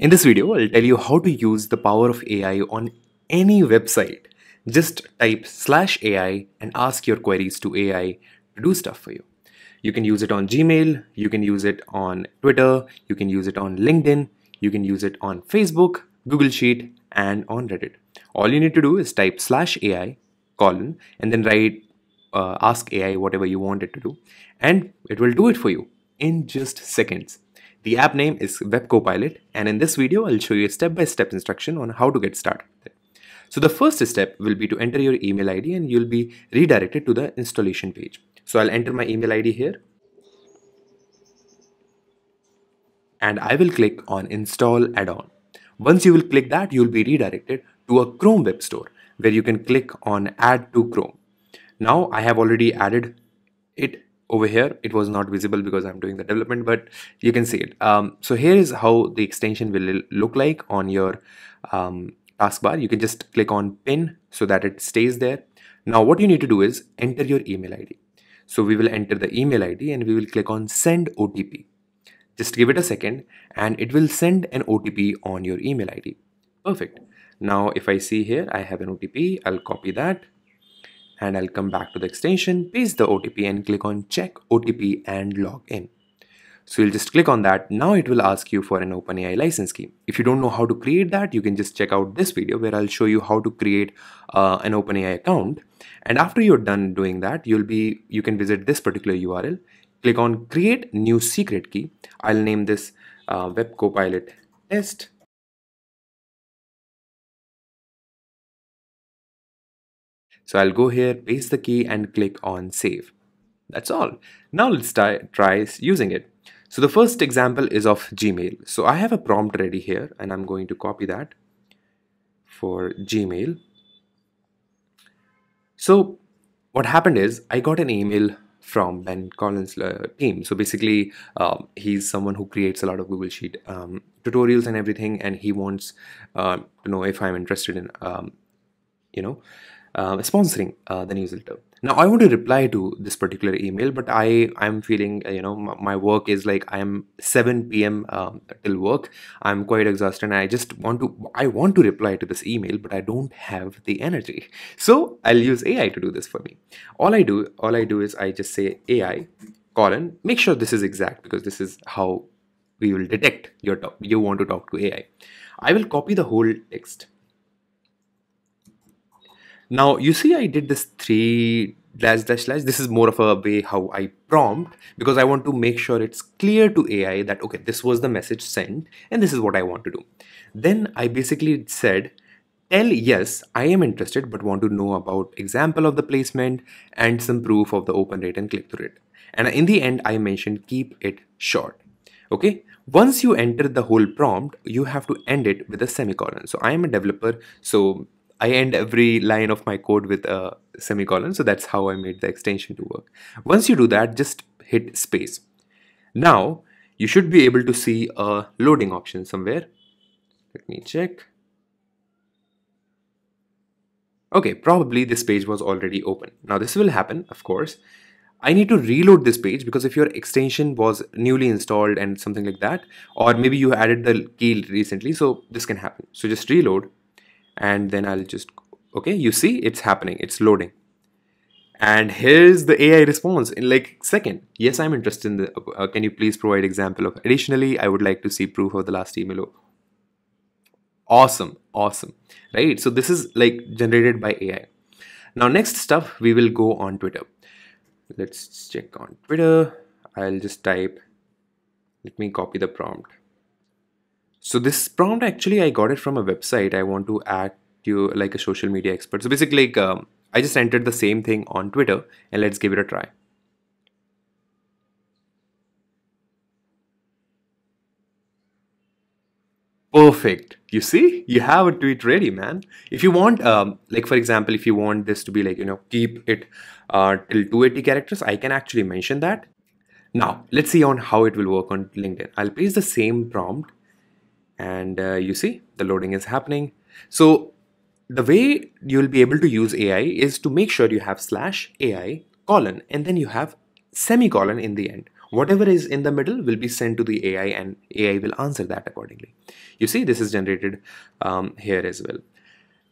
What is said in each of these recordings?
In this video, I'll tell you how to use the power of AI on any website. Just type slash AI and ask your queries to AI to do stuff for you. You can use it on Gmail, you can use it on Twitter, you can use it on LinkedIn, you can use it on Facebook, Google Sheet, and on Reddit. All you need to do is type slash AI colon and then write uh, ask AI whatever you want it to do, and it will do it for you in just seconds. The app name is Web Copilot, and in this video, I'll show you a step-by-step -step instruction on how to get started So the first step will be to enter your email ID and you'll be redirected to the installation page. So I'll enter my email ID here. And I will click on install add-on. Once you will click that, you'll be redirected to a Chrome web store where you can click on add to Chrome. Now I have already added it over here it was not visible because I'm doing the development but you can see it. Um, so here is how the extension will look like on your um, taskbar. You can just click on pin so that it stays there. Now what you need to do is enter your email ID so we will enter the email ID and we will click on send OTP just give it a second and it will send an OTP on your email ID perfect. Now if I see here I have an OTP I'll copy that and I'll come back to the extension, paste the OTP and click on check OTP and log in. So you'll just click on that. Now it will ask you for an OpenAI license key. If you don't know how to create that, you can just check out this video where I'll show you how to create uh, an OpenAI account. And after you're done doing that, you'll be you can visit this particular URL. Click on create new secret key. I'll name this uh, Web Copilot test So I'll go here, paste the key and click on save. That's all. Now let's try using it. So the first example is of Gmail. So I have a prompt ready here and I'm going to copy that for Gmail. So what happened is I got an email from Ben Collins' uh, team. So basically, um, he's someone who creates a lot of Google Sheet um, tutorials and everything, and he wants uh, to know if I'm interested in, um, you know, uh, sponsoring uh, the newsletter. Now i want to reply to this particular email but i i'm feeling uh, you know my work is like i'm 7 p.m um, till work. I'm quite exhausted and i just want to i want to reply to this email but i don't have the energy. So i'll use ai to do this for me. All i do all i do is i just say ai colon make sure this is exact because this is how we will detect your talk, you want to talk to ai i will copy the whole text now you see I did this three dash dash dash. This is more of a way how I prompt because I want to make sure it's clear to AI that okay this was the message sent and this is what I want to do. Then I basically said tell yes I am interested but want to know about example of the placement and some proof of the open rate and click through rate. And in the end I mentioned keep it short. Okay, once you enter the whole prompt, you have to end it with a semicolon. So I am a developer, so I end every line of my code with a semicolon. So that's how I made the extension to work. Once you do that, just hit space. Now you should be able to see a loading option somewhere. Let me check. Okay, probably this page was already open. Now this will happen, of course. I need to reload this page because if your extension was newly installed and something like that, or maybe you added the key recently, so this can happen. So just reload and then I'll just okay you see it's happening it's loading. And here's the AI response in like second. Yes I'm interested in the uh, can you please provide example of additionally I would like to see proof of the last email. Awesome awesome right? So this is like generated by AI now next stuff we will go on Twitter. Let's check on Twitter. I'll just type let me copy the prompt so this prompt actually I got it from a website. I want to act you like a social media expert. So basically like um, I just entered the same thing on Twitter and let's give it a try. Perfect. You see, you have a tweet ready, man. If you want, um, like for example, if you want this to be like, you know, keep it uh, till 280 characters, I can actually mention that. Now, let's see on how it will work on LinkedIn. I'll paste the same prompt and uh, you see the loading is happening. So the way you'll be able to use AI is to make sure you have slash AI colon and then you have semicolon in the end. whatever is in the middle will be sent to the AI and AI will answer that accordingly. You see this is generated um, here as well.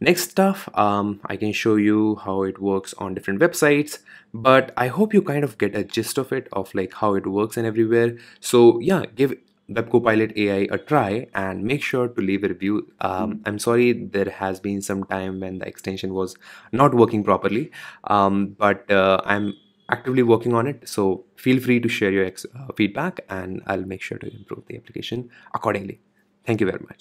Next stuff, um, I can show you how it works on different websites, but I hope you kind of get a gist of it, of like how it works and everywhere. So yeah, give Web Copilot AI a try and make sure to leave a review. Um, I'm sorry there has been some time when the extension was not working properly, um, but uh, I'm actively working on it. So feel free to share your uh, feedback and I'll make sure to improve the application accordingly. Thank you very much.